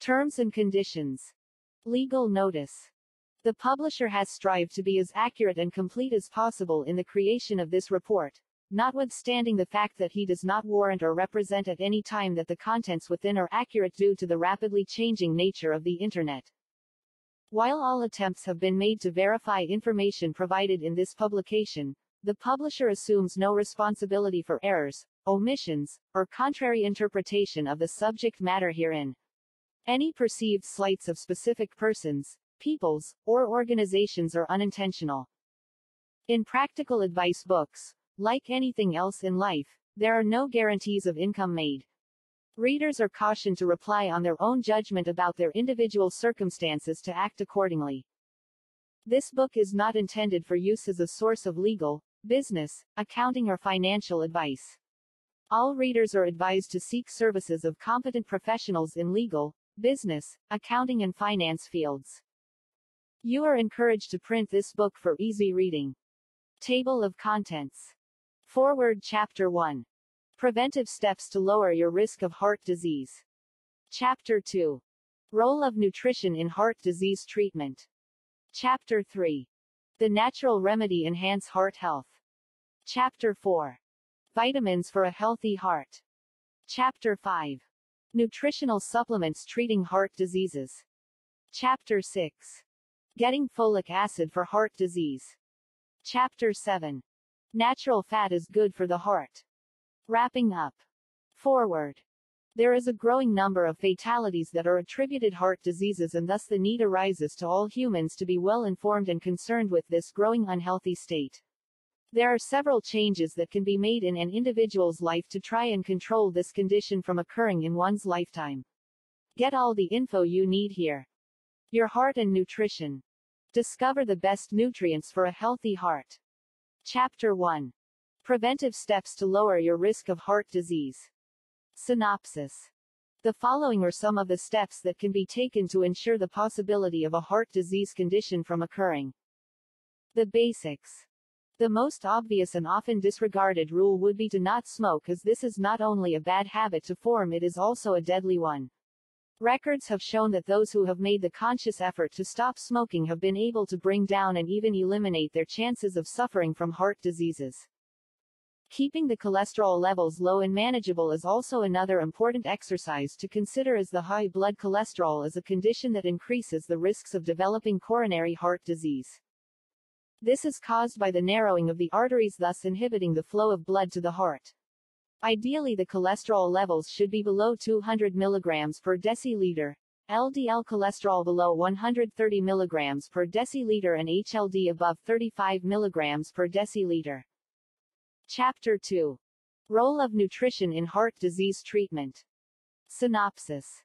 Terms and conditions. Legal notice. The publisher has strived to be as accurate and complete as possible in the creation of this report, notwithstanding the fact that he does not warrant or represent at any time that the contents within are accurate due to the rapidly changing nature of the Internet. While all attempts have been made to verify information provided in this publication, the publisher assumes no responsibility for errors, omissions, or contrary interpretation of the subject matter herein. Any perceived slights of specific persons, peoples, or organizations are unintentional. In practical advice books, like anything else in life, there are no guarantees of income made. Readers are cautioned to rely on their own judgment about their individual circumstances to act accordingly. This book is not intended for use as a source of legal, business, accounting or financial advice. All readers are advised to seek services of competent professionals in legal, business, accounting and finance fields. You are encouraged to print this book for easy reading. Table of Contents. Forward Chapter 1. Preventive steps to lower your risk of heart disease. Chapter 2. Role of nutrition in heart disease treatment. Chapter 3. The natural remedy enhance heart health. Chapter 4. Vitamins for a healthy heart. Chapter 5. Nutritional supplements treating heart diseases. Chapter 6. Getting folic acid for heart disease. Chapter 7. Natural fat is good for the heart. Wrapping up. Forward. There is a growing number of fatalities that are attributed heart diseases and thus the need arises to all humans to be well informed and concerned with this growing unhealthy state. There are several changes that can be made in an individual's life to try and control this condition from occurring in one's lifetime. Get all the info you need here. Your heart and nutrition. Discover the best nutrients for a healthy heart. Chapter 1. Preventive steps to lower your risk of heart disease. Synopsis. The following are some of the steps that can be taken to ensure the possibility of a heart disease condition from occurring. The basics. The most obvious and often disregarded rule would be to not smoke as this is not only a bad habit to form it is also a deadly one. Records have shown that those who have made the conscious effort to stop smoking have been able to bring down and even eliminate their chances of suffering from heart diseases. Keeping the cholesterol levels low and manageable is also another important exercise to consider as the high blood cholesterol is a condition that increases the risks of developing coronary heart disease. This is caused by the narrowing of the arteries thus inhibiting the flow of blood to the heart. Ideally the cholesterol levels should be below 200 mg per deciliter, LDL cholesterol below 130 mg per deciliter and HLD above 35 mg per deciliter. Chapter 2. Role of nutrition in heart disease treatment. Synopsis.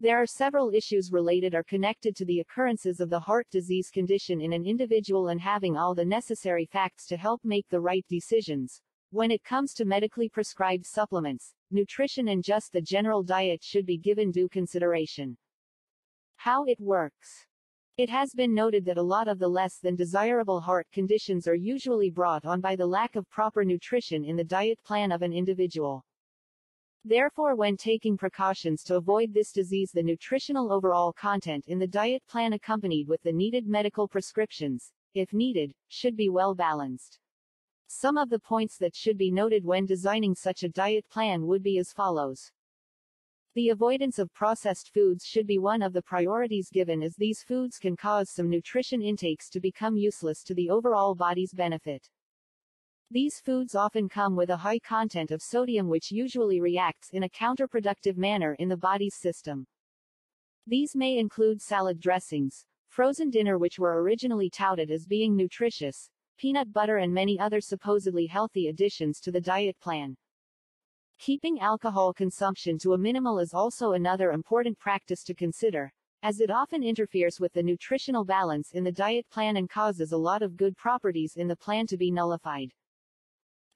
There are several issues related or connected to the occurrences of the heart disease condition in an individual and having all the necessary facts to help make the right decisions. When it comes to medically prescribed supplements, nutrition and just the general diet should be given due consideration. How it works. It has been noted that a lot of the less than desirable heart conditions are usually brought on by the lack of proper nutrition in the diet plan of an individual. Therefore when taking precautions to avoid this disease the nutritional overall content in the diet plan accompanied with the needed medical prescriptions, if needed, should be well balanced. Some of the points that should be noted when designing such a diet plan would be as follows. The avoidance of processed foods should be one of the priorities given as these foods can cause some nutrition intakes to become useless to the overall body's benefit. These foods often come with a high content of sodium which usually reacts in a counterproductive manner in the body's system. These may include salad dressings, frozen dinner which were originally touted as being nutritious, peanut butter and many other supposedly healthy additions to the diet plan. Keeping alcohol consumption to a minimal is also another important practice to consider, as it often interferes with the nutritional balance in the diet plan and causes a lot of good properties in the plan to be nullified.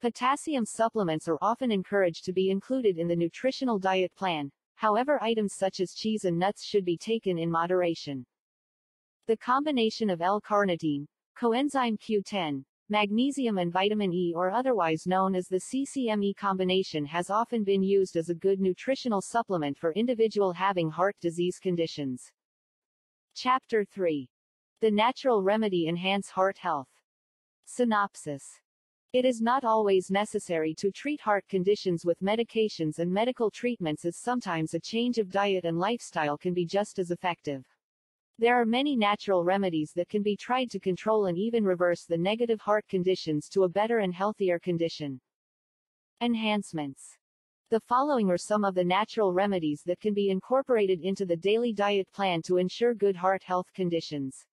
Potassium supplements are often encouraged to be included in the nutritional diet plan, however items such as cheese and nuts should be taken in moderation. The combination of L-carnitine, coenzyme Q10, Magnesium and vitamin E or otherwise known as the CCME combination has often been used as a good nutritional supplement for individual having heart disease conditions. Chapter 3. The natural remedy enhance heart health. Synopsis. It is not always necessary to treat heart conditions with medications and medical treatments as sometimes a change of diet and lifestyle can be just as effective. There are many natural remedies that can be tried to control and even reverse the negative heart conditions to a better and healthier condition. Enhancements. The following are some of the natural remedies that can be incorporated into the daily diet plan to ensure good heart health conditions.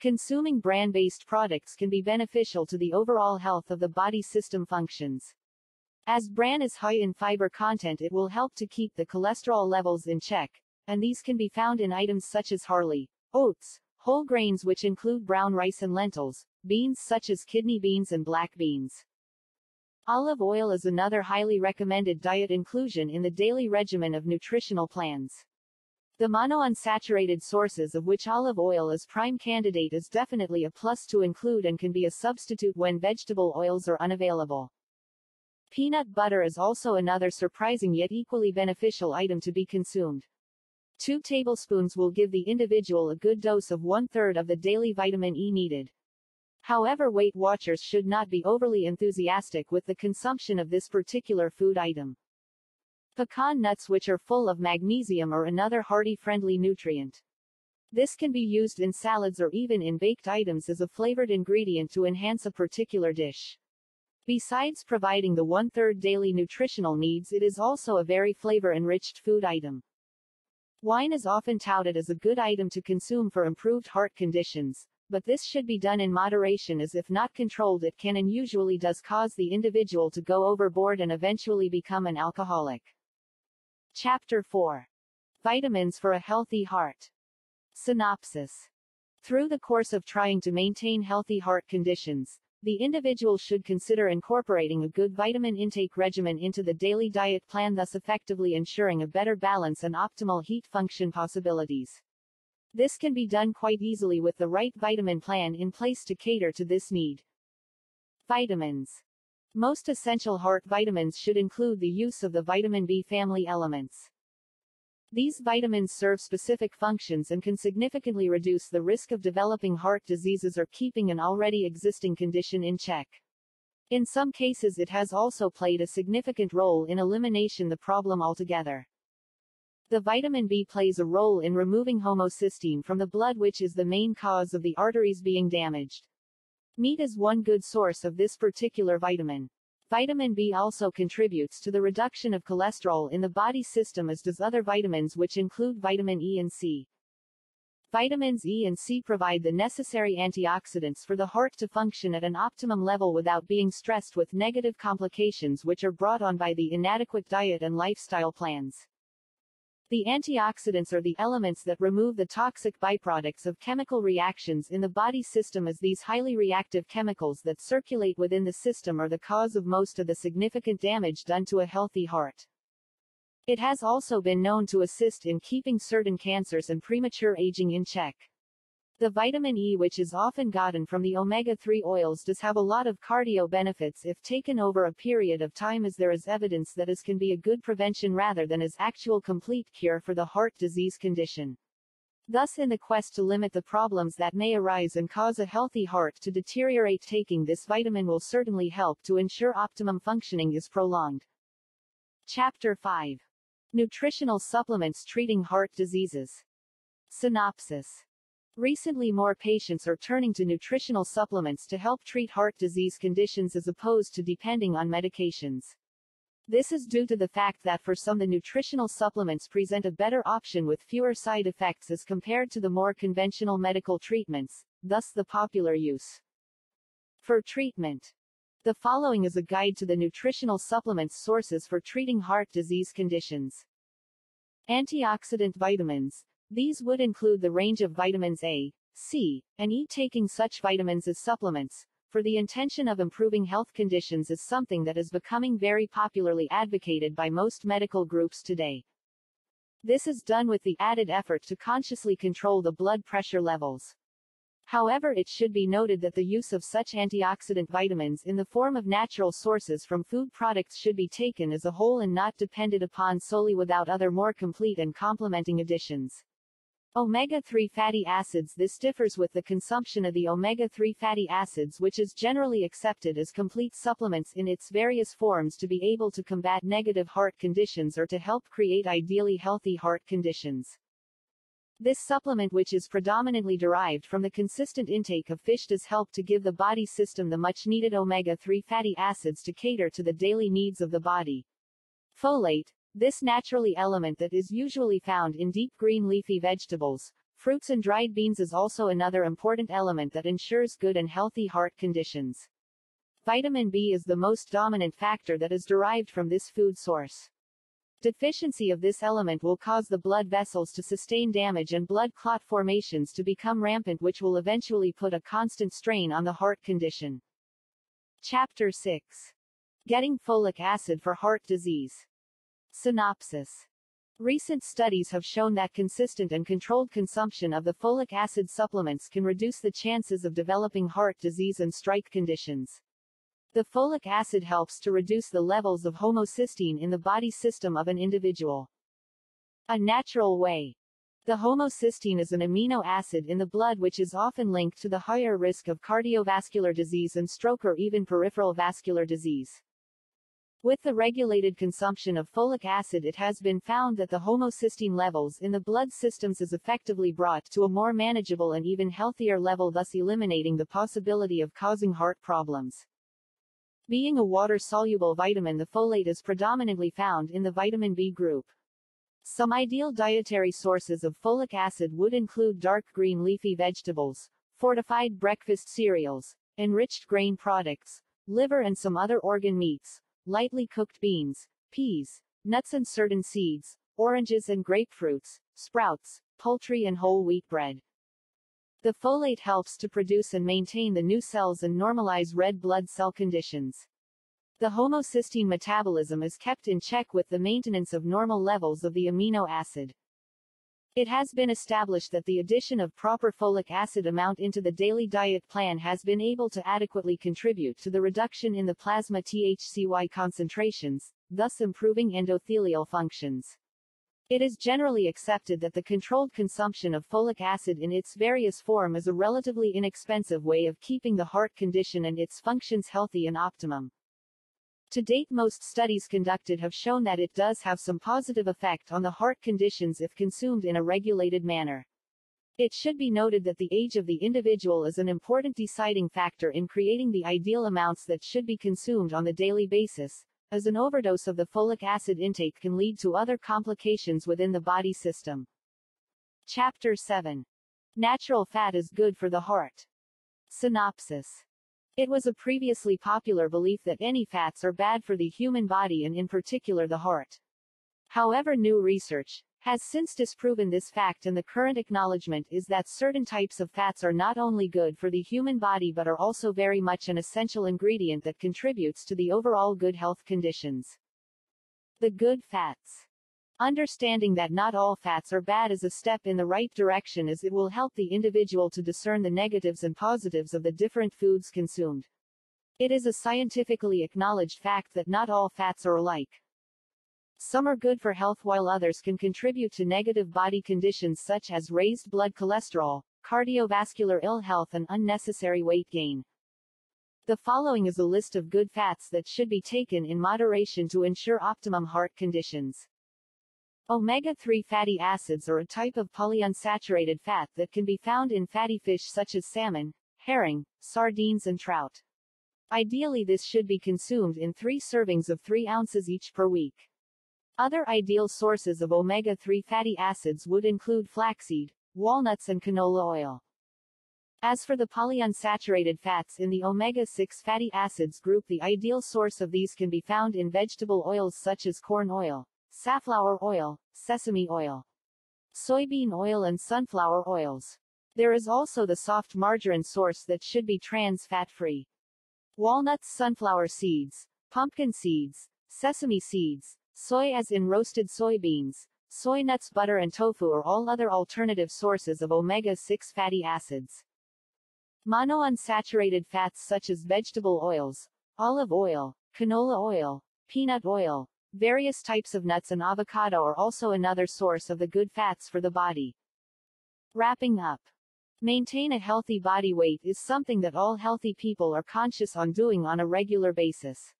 Consuming bran-based products can be beneficial to the overall health of the body system functions. As bran is high in fiber content it will help to keep the cholesterol levels in check, and these can be found in items such as barley, oats, whole grains which include brown rice and lentils, beans such as kidney beans and black beans. Olive oil is another highly recommended diet inclusion in the daily regimen of nutritional plans. The monounsaturated sources of which olive oil is prime candidate is definitely a plus to include and can be a substitute when vegetable oils are unavailable. Peanut butter is also another surprising yet equally beneficial item to be consumed. Two tablespoons will give the individual a good dose of one-third of the daily vitamin E needed. However Weight Watchers should not be overly enthusiastic with the consumption of this particular food item. Pecan nuts which are full of magnesium are another hearty-friendly nutrient. This can be used in salads or even in baked items as a flavored ingredient to enhance a particular dish. Besides providing the one-third daily nutritional needs it is also a very flavor-enriched food item. Wine is often touted as a good item to consume for improved heart conditions, but this should be done in moderation as if not controlled it can and usually does cause the individual to go overboard and eventually become an alcoholic. Chapter 4. Vitamins for a healthy heart. Synopsis. Through the course of trying to maintain healthy heart conditions, the individual should consider incorporating a good vitamin intake regimen into the daily diet plan thus effectively ensuring a better balance and optimal heat function possibilities. This can be done quite easily with the right vitamin plan in place to cater to this need. Vitamins. Most essential heart vitamins should include the use of the vitamin B family elements. These vitamins serve specific functions and can significantly reduce the risk of developing heart diseases or keeping an already existing condition in check. In some cases it has also played a significant role in elimination the problem altogether. The vitamin B plays a role in removing homocysteine from the blood which is the main cause of the arteries being damaged. Meat is one good source of this particular vitamin. Vitamin B also contributes to the reduction of cholesterol in the body system as does other vitamins which include vitamin E and C. Vitamins E and C provide the necessary antioxidants for the heart to function at an optimum level without being stressed with negative complications which are brought on by the inadequate diet and lifestyle plans. The antioxidants are the elements that remove the toxic byproducts of chemical reactions in the body system as these highly reactive chemicals that circulate within the system are the cause of most of the significant damage done to a healthy heart. It has also been known to assist in keeping certain cancers and premature aging in check. The vitamin E which is often gotten from the omega-3 oils does have a lot of cardio benefits if taken over a period of time as there is evidence that as can be a good prevention rather than as actual complete cure for the heart disease condition. Thus in the quest to limit the problems that may arise and cause a healthy heart to deteriorate taking this vitamin will certainly help to ensure optimum functioning is prolonged. Chapter 5. Nutritional supplements treating heart diseases. Synopsis Recently more patients are turning to nutritional supplements to help treat heart disease conditions as opposed to depending on medications. This is due to the fact that for some the nutritional supplements present a better option with fewer side effects as compared to the more conventional medical treatments, thus the popular use. For treatment. The following is a guide to the nutritional supplements sources for treating heart disease conditions. Antioxidant vitamins, these would include the range of vitamins A, C, and E. Taking such vitamins as supplements, for the intention of improving health conditions is something that is becoming very popularly advocated by most medical groups today. This is done with the added effort to consciously control the blood pressure levels. However it should be noted that the use of such antioxidant vitamins in the form of natural sources from food products should be taken as a whole and not depended upon solely without other more complete and complementing additions. Omega-3 fatty acids This differs with the consumption of the omega-3 fatty acids which is generally accepted as complete supplements in its various forms to be able to combat negative heart conditions or to help create ideally healthy heart conditions. This supplement which is predominantly derived from the consistent intake of fish does help to give the body system the much-needed omega-3 fatty acids to cater to the daily needs of the body. Folate, this naturally element that is usually found in deep green leafy vegetables, fruits and dried beans is also another important element that ensures good and healthy heart conditions. Vitamin B is the most dominant factor that is derived from this food source. Deficiency of this element will cause the blood vessels to sustain damage and blood clot formations to become rampant which will eventually put a constant strain on the heart condition. Chapter 6. Getting folic acid for heart disease. Synopsis. Recent studies have shown that consistent and controlled consumption of the folic acid supplements can reduce the chances of developing heart disease and strike conditions. The folic acid helps to reduce the levels of homocysteine in the body system of an individual. A natural way. The homocysteine is an amino acid in the blood which is often linked to the higher risk of cardiovascular disease and stroke or even peripheral vascular disease. With the regulated consumption of folic acid it has been found that the homocysteine levels in the blood systems is effectively brought to a more manageable and even healthier level thus eliminating the possibility of causing heart problems. Being a water-soluble vitamin the folate is predominantly found in the vitamin B group. Some ideal dietary sources of folic acid would include dark green leafy vegetables, fortified breakfast cereals, enriched grain products, liver and some other organ meats, lightly cooked beans, peas, nuts and certain seeds, oranges and grapefruits, sprouts, poultry and whole wheat bread. The folate helps to produce and maintain the new cells and normalize red blood cell conditions. The homocysteine metabolism is kept in check with the maintenance of normal levels of the amino acid. It has been established that the addition of proper folic acid amount into the daily diet plan has been able to adequately contribute to the reduction in the plasma THCY concentrations, thus improving endothelial functions. It is generally accepted that the controlled consumption of folic acid in its various form is a relatively inexpensive way of keeping the heart condition and its functions healthy and optimum. To date most studies conducted have shown that it does have some positive effect on the heart conditions if consumed in a regulated manner. It should be noted that the age of the individual is an important deciding factor in creating the ideal amounts that should be consumed on the daily basis, as an overdose of the folic acid intake can lead to other complications within the body system. Chapter 7. Natural fat is good for the heart. Synopsis. It was a previously popular belief that any fats are bad for the human body and in particular the heart. However new research, has since disproven this fact and the current acknowledgement is that certain types of fats are not only good for the human body but are also very much an essential ingredient that contributes to the overall good health conditions. The good fats. Understanding that not all fats are bad is a step in the right direction as it will help the individual to discern the negatives and positives of the different foods consumed. It is a scientifically acknowledged fact that not all fats are alike. Some are good for health while others can contribute to negative body conditions such as raised blood cholesterol, cardiovascular ill health and unnecessary weight gain. The following is a list of good fats that should be taken in moderation to ensure optimum heart conditions. Omega-3 fatty acids are a type of polyunsaturated fat that can be found in fatty fish such as salmon, herring, sardines and trout. Ideally this should be consumed in three servings of 3 ounces each per week. Other ideal sources of omega-3 fatty acids would include flaxseed, walnuts and canola oil. As for the polyunsaturated fats in the omega-6 fatty acids group the ideal source of these can be found in vegetable oils such as corn oil, safflower oil, sesame oil, soybean oil and sunflower oils. There is also the soft margarine source that should be trans fat-free. Walnuts sunflower seeds, pumpkin seeds, sesame seeds, Soy as in roasted soybeans, soy nuts butter and tofu are all other alternative sources of omega-6 fatty acids. Monounsaturated fats such as vegetable oils, olive oil, canola oil, peanut oil, various types of nuts and avocado are also another source of the good fats for the body. Wrapping up. Maintain a healthy body weight is something that all healthy people are conscious on doing on a regular basis.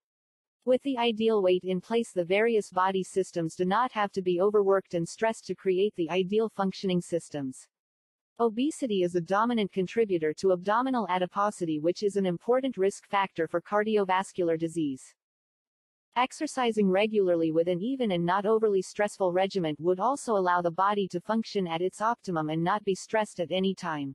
With the ideal weight in place the various body systems do not have to be overworked and stressed to create the ideal functioning systems. Obesity is a dominant contributor to abdominal adiposity which is an important risk factor for cardiovascular disease. Exercising regularly with an even and not overly stressful regimen would also allow the body to function at its optimum and not be stressed at any time.